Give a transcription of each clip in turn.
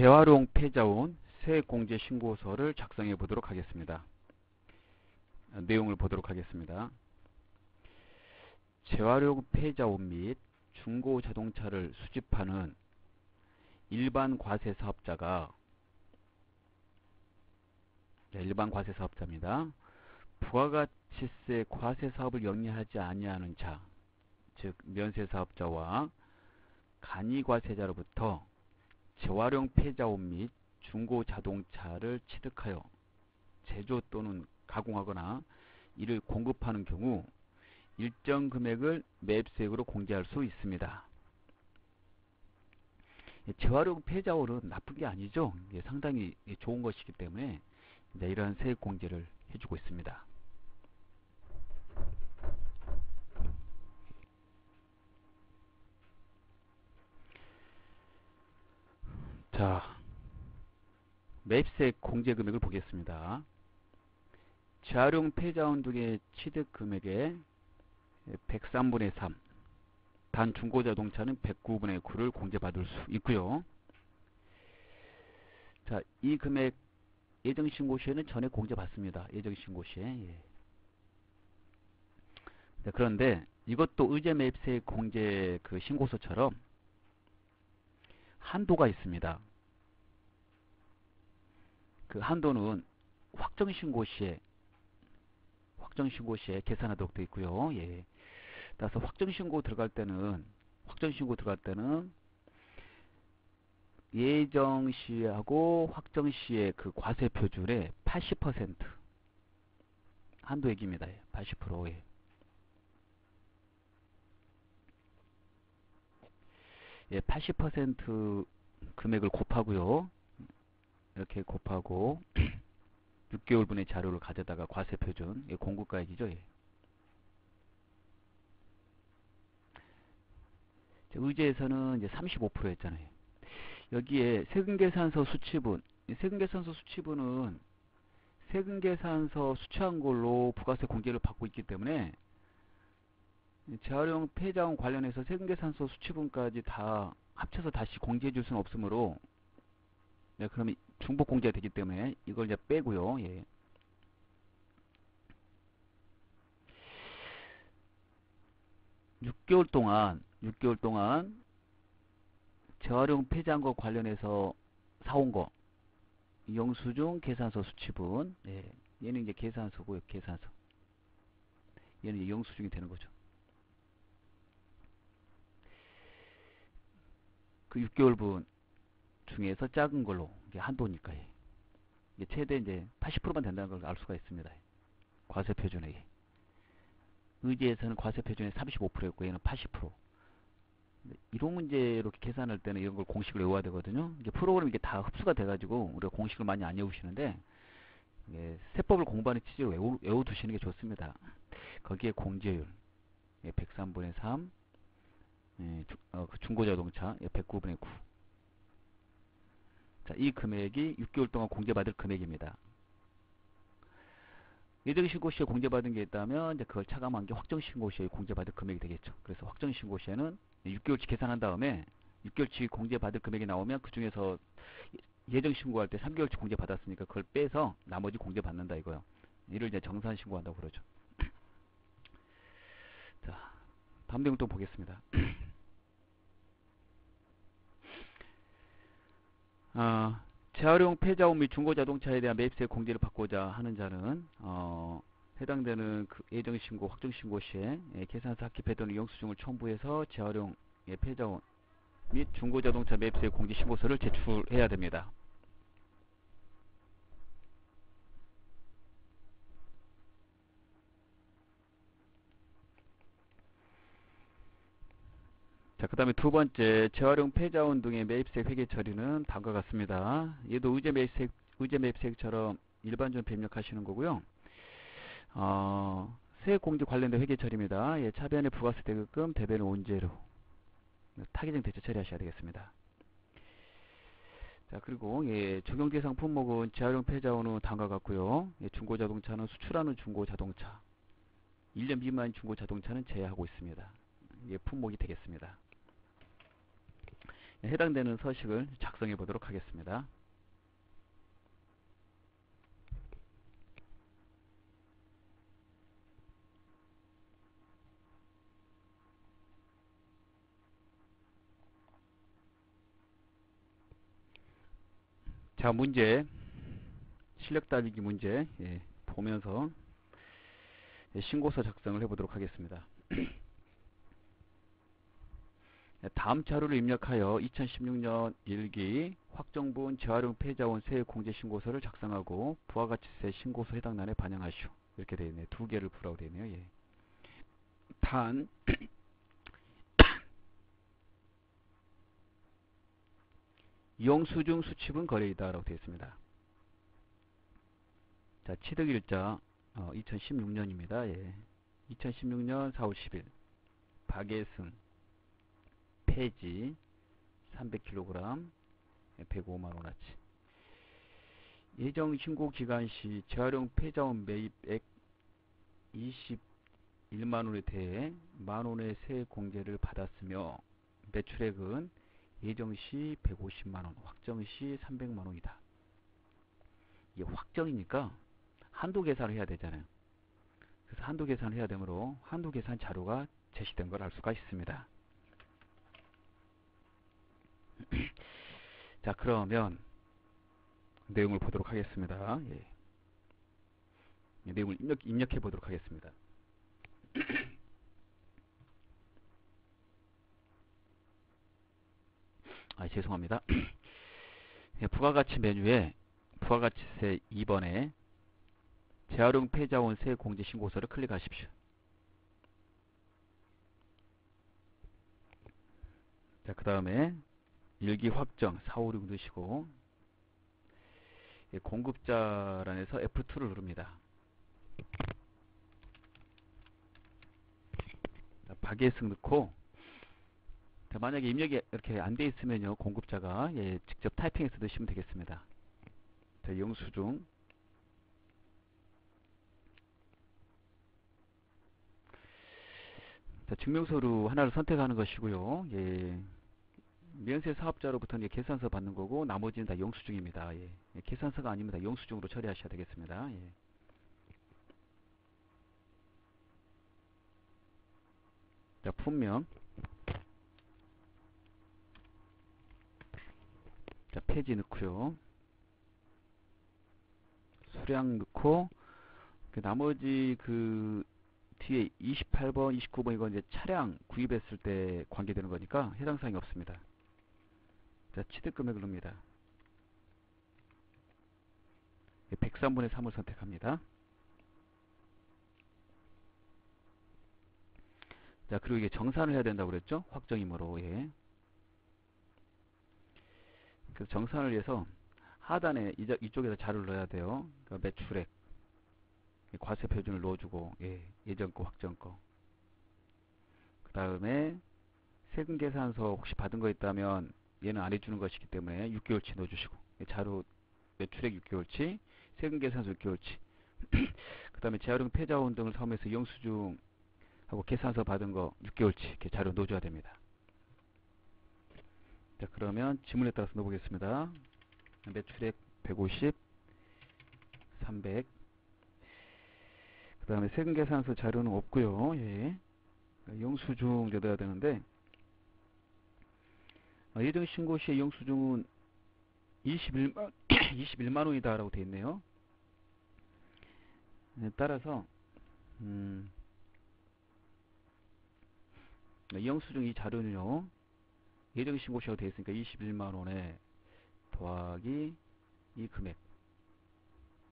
재활용 폐자원 세액공제 신고서를 작성해 보도록 하겠습니다. 아, 내용을 보도록 하겠습니다. 재활용 폐자원 및 중고 자동차를 수집하는 일반 과세 사업자가 네, 일반 과세 사업자입니다. 부가가치세 과세 사업을 영위하지 아니하는 자, 즉 면세 사업자와 간이 과세자로부터 재활용 폐자원 및 중고 자동차를 취득하여 제조 또는 가공하거나 이를 공급하는 경우 일정 금액을 매입세액으로 공제할 수 있습니다. 예, 재활용 폐자원은 나쁜 게 아니죠. 예, 상당히 좋은 것이기 때문에 네, 이러한 세액 공제를 해주고 있습니다. 자, 매입세액 공제 금액을 보겠습니다. 재활용 폐자원 등의 취득 금액의 103분의 3, 단 중고 자동차는 109분의 9를 공제받을 수 있고요. 자, 이 금액 예정 신고 시에는 전액 공제받습니다. 예정 신고 시에. 예. 네, 그런데 이것도 의제매입세액 공제 그 신고서처럼 한도가 있습니다. 그 한도는 확정신고 시에 확정신고 시에 계산하도록 되어 있고요. 예. 따라서 확정신고 들어갈 때는 확정신고 들어갈 때는 예정시하고 확정시의 그 과세 표준의 80% 한도액입니다. 80%에 예, 80% 금액을 곱하고요. 이렇게 곱하고 6개월분의 자료를 가져다가 과세 표준 예, 공급가액이죠. 예. 의제에서는 이제 35%였잖아요. 여기에 세금계산서 수치분, 세금계산서 수치분은 세금계산서 수취한 걸로 부가세 공제를 받고 있기 때문에 재활용 폐자원 관련해서 세금계산서 수치분까지 다 합쳐서 다시 공제해 줄 수는 없으므로 네, 그러면 중복 공제가 되기 때문에 이걸 이제 빼고요. 예. (6개월) 동안 (6개월) 동안 재활용 폐자원과 관련해서 사온 거 영수증 계산서 수치분 예. 얘는 이제 계산서고요 계산서 얘는 이제 영수증이 되는 거죠 그 6개월분 중에서 작은 걸로 이게 한도니까 예. 이게 최대 이제 80%만 된다는 걸 알 수가 있습니다 과세 표준액이 의지에서는 과세 표준액 35%였고 얘는 80% 이런 문제 이렇게 계산할 때는 이런 걸 공식을 외워야 되거든요. 이게 프로그램 이게 다 흡수가 돼가지고 우리가 공식을 많이 안 외우시는데 예, 세법을 공부하는 취지로 외우, 외워두시는 게 좋습니다. 거기에 공제율 예, 103분의 3 예, 주, 어, 그 중고자동차 예, 109분의 9 자, 이 금액이 6개월 동안 공제받을 금액입니다. 예정신고 시에 공제받은 게 있다면 이제 그걸 차감한 게 확정신고 시에 공제받을 금액이 되겠죠. 그래서 확정신고 시에는 6개월치 계산한 다음에 6개월치 공제받을 금액이 나오면 그 중에서 예정신고할 때 3개월치 공제받았으니까 그걸 빼서 나머지 공제받는다 이거요. 이를 이제 정산신고한다고 그러죠. 자, 다음 내용 또 보겠습니다. 아, 재활용 폐자원 및 중고자동차에 대한 매입세 공제를 받고자 하는 자는 어, 해당되는 그 예정신고, 확정신고 시에 예, 계산서 합기폐 또는 영수증을 첨부해서 재활용 예, 폐자원 및 중고자동차 매입세 공제 신고서를 제출해야 됩니다. 자, 그 다음에 두 번째, 재활용 폐자원 등의 매입세 회계 처리는 다음과 같습니다. 얘도 의제 매입세, 의제 매입세처럼 일반적으로 입력하시는 거고요. 어, 세액공제 관련된 회계 처리입니다. 예, 차변의 부가세 대급금, 대변의 원재료, 타기정 대체 처리하셔야 되겠습니다. 자, 그리고 예, 적용 대상 품목은 재활용 폐자원은 다음과 같고요. 예, 중고자동차는 수출하는 중고자동차, 1년 미만 중고자동차는 제외하고 있습니다. 예, 품목이 되겠습니다. 해당되는 서식을 작성해 보도록 하겠습니다. 자, 문제. 실력 따지기 문제. 예, 보면서 예, 신고서 작성을 해보도록 하겠습니다. 예, 다음 자료를 입력하여 2016년 1기 확정분 재활용 폐자원 세액 공제 신고서를 작성하고 부가가치세 신고서 해당 란에 반영하시오. 이렇게 되어 있네요. 두 개를 부라고 되어 있네요. 예. 단 영수증 수취분 거래이다 라고 되어 있습니다. 자, 취득일자 어, 2016년입니다. 예. 2016년 4월 10일 박예승 폐지 300kg 105만원어치 예정 신고 기간 시 재활용 폐자원 매입액 21만원에 대해 만원의 세액 공제를 받았으며 매출액은 예정 시 150만원, 확정 시 300만원이다. 이게 확정이니까 한도 계산을 해야 되잖아요. 그래서 한도 계산을 해야 되므로 한도 계산 자료가 제시된 걸 알 수가 있습니다. 자, 그러면 내용을 보도록 하겠습니다. 예. 내용을 입력, 입력해 보도록 하겠습니다. 아, 죄송합니다. 예, 부가가치 메뉴에 부가가치세 2번에 재활용 폐자원 세 공제 신고서를 클릭하십시오. 자, 그 다음에 일기 확정 456 넣으시고 예, 공급자란에서 F2를 누릅니다. 자, 박예승 넣고 자, 만약에 입력이 이렇게 안 돼 있으면요 공급자가 예, 직접 타이핑해서 넣으시면 되겠습니다. 자, 영수증 자, 증명서로 하나를 선택하는 것이고요. 예. 면세 사업자로부터는 계산서 받는 거고 나머지는 다 영수증입니다. 예. 예, 계산서가 아닙니다. 영수증으로 처리하셔야 되겠습니다. 예. 자, 품명 자, 폐지 넣고요. 수량 넣고 그 나머지 그 뒤에 28번, 29번 이건 이제 차량 구입했을 때 관계되는 거니까 해당 사항이 없습니다. 자, 취득 금액을 넣습니다. 103분의 3을 선택합니다. 자, 그리고 이게 정산을 해야 된다고 그랬죠? 확정이므로, 예. 그래서 정산을 위해서 하단에 이쪽에다 자료를 넣어야 돼요. 그러니까 매출액, 과세 표준을 넣어주고, 예, 예전 거, 확정 거. 그 다음에 세금 계산서 혹시 받은 거 있다면 얘는 안 해주는 것이기 때문에 6개월치 넣어주시고, 자료 매출액 6개월치, 세금 계산서 6개월치. 그 다음에 재활용 폐자원 등을 사용해서 영수증 하고 계산서 받은 거 6개월치 이렇게 자료 넣어줘야 됩니다. 자 그러면 지문에 따라서 넣어보겠습니다. 매출액 150, 300. 그 다음에 세금 계산서 자료는 없고요. 예. 영수증 넣어야 되는데 어, 예정 신고 시의 영수증은 21만 21만 원이다 라고 되어 있네요. 네, 따라서 음, 네, 영수증 이 자료는요. 예정 신고 시가 되어 있으니까 21만 원에 더하기 이 금액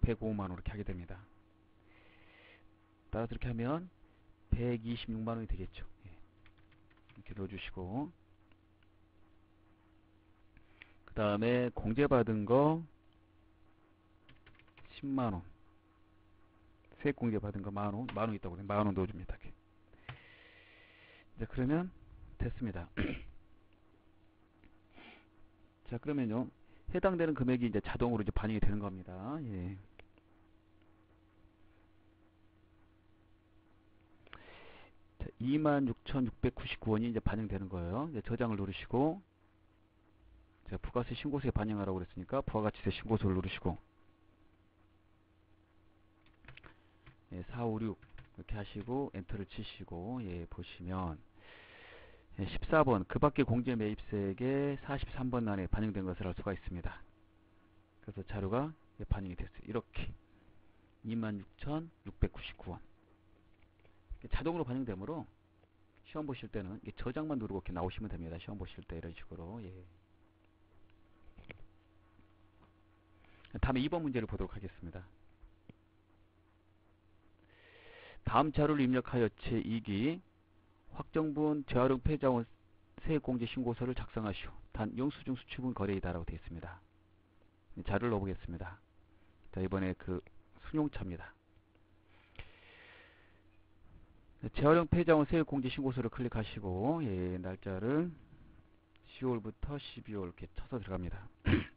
105만 원 이렇게 하게 됩니다. 따라서 이렇게 하면 126만 원이 되겠죠. 예. 이렇게 넣어주시고 그 다음에 공제받은 거 10만원 세액 공제받은 거 만원 만원 있다고 만원 넣어줍니다. 자 그러면 됐습니다. 자 그러면요 해당되는 금액이 이제 자동으로 이제 반영이 되는 겁니다. 예. 자, 26,699원이 이제 반영되는 거예요. 이제 저장을 누르시고 자, 부가세 신고서에 반영하라고 그랬으니까 부가가치세 신고서를 누르시고 예, 456 이렇게 하시고 엔터를 치시고 예, 보시면 예, 14번 그 밖에 공제 매입세액의 43번 란에 반영된 것을 알 수가 있습니다. 그래서 자료가 예, 반영이 됐어요. 이렇게 26,699원 자동으로 반영되므로 시험 보실 때는 이 저장만 누르고 이렇게 나오시면 됩니다. 시험 보실 때 이런 식으로 예. 다음에 2번 문제를 보도록 하겠습니다. 다음 자료를 입력하여 제2기 확정분 재활용 폐자원 세액공제 신고서를 작성하시오. 단 영수증 수출분 거래이다라고 되어 있습니다. 자료를 넣어보겠습니다. 자 이번에 그 순용차입니다. 재활용 폐자원 세액공제 신고서를 클릭하시고 예, 날짜를 10월부터 12월 이렇게 쳐서 들어갑니다.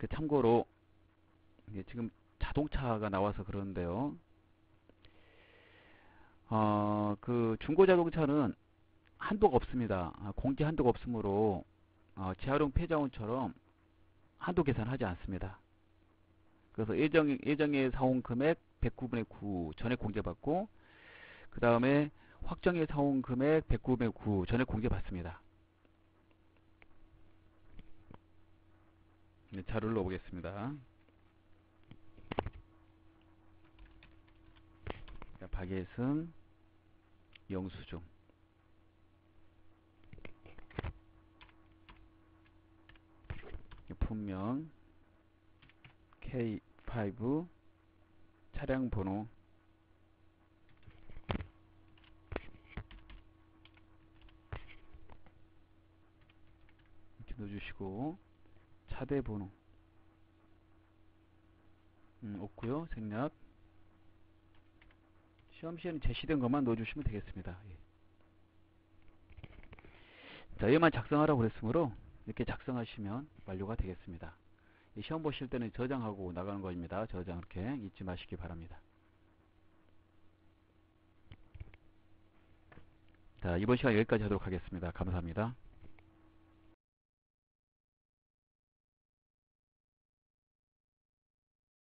그 참고로 이게 지금 자동차가 나와서 그러는데요. 어, 그 중고 자동차는 한도가 없습니다. 아, 공제 한도가 없으므로 어, 재활용 폐자원처럼 한도 계산하지 않습니다. 그래서 예정, 예정에 사온 금액 109분의 9 전액 공제받고 그 다음에 확정에 사온 금액 109분의 9 전액 공제받습니다. 네, 자료를 넣어보겠습니다. 자, 박예승 영수증. 품명 K5 차량 번호. 이렇게 넣어주시고 차대 번호 음, 없고요 생략 시험 시에는 제시된 것만 넣어주시면 되겠습니다. 예. 자, 얘만 작성하라고 그랬으므로 이렇게 작성하시면 완료가 되겠습니다. 시험 보실 때는 저장하고 나가는 겁니다. 저장 이렇게 잊지 마시기 바랍니다. 자, 이번 시간 여기까지 하도록 하겠습니다. 감사합니다.